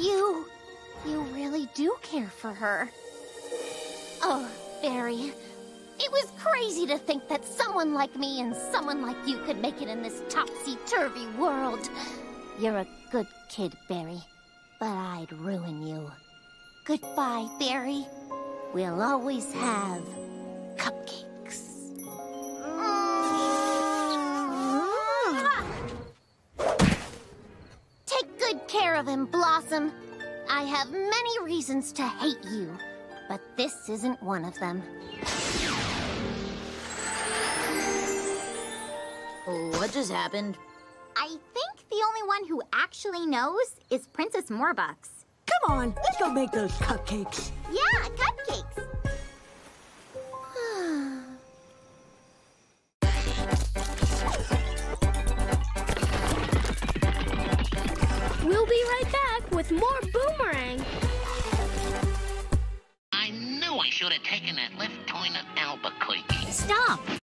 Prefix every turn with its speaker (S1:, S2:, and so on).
S1: You... you really do care for her. Oh, Barry. It was crazy to think that someone like me and someone like you could make it in this topsy-turvy world. You're a good kid, Barry. But I'd ruin you. Goodbye, Barry. We'll always have... care of him, Blossom. I have many reasons to hate you, but this isn't one of them.
S2: What just happened?
S3: I think the only one who actually knows is Princess Morbucks.
S4: Come on, let's go make those cupcakes.
S3: Yeah, cupcakes.
S5: We'll be right back with more Boomerang.
S6: I knew I should have taken that lift to Albuquerque.
S2: Stop!